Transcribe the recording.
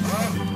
Huh?